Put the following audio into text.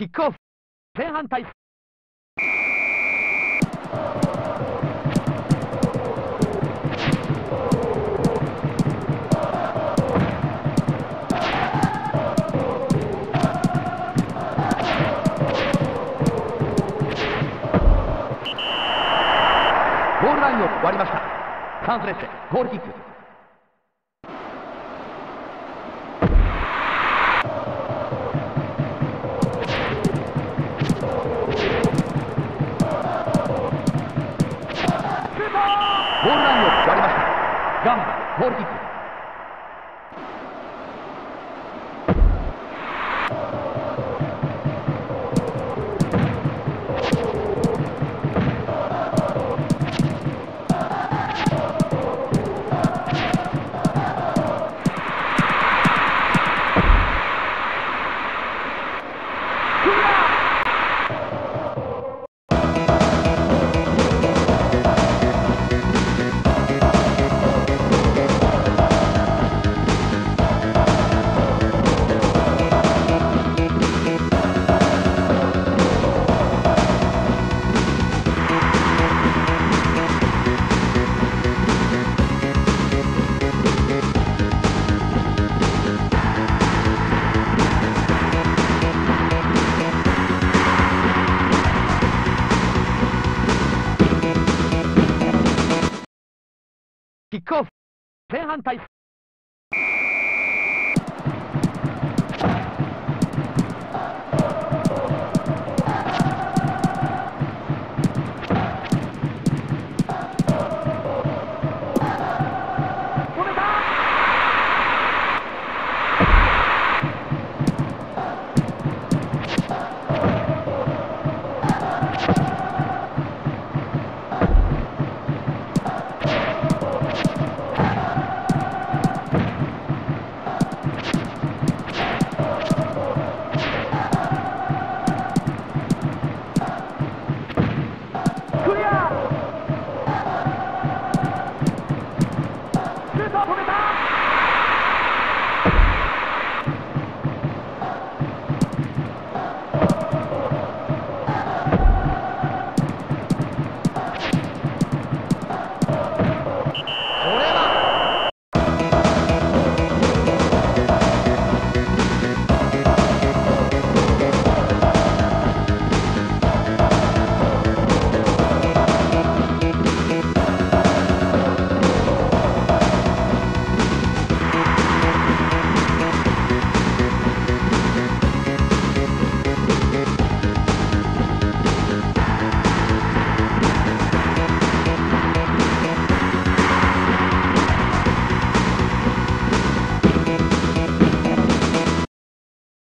キックオフ。前半対ゴールラインを割りました。サンフレッチェゴールキック。ゴールラインを割りました。ガンバゴールキック。キックオフ。前半対シュート止めた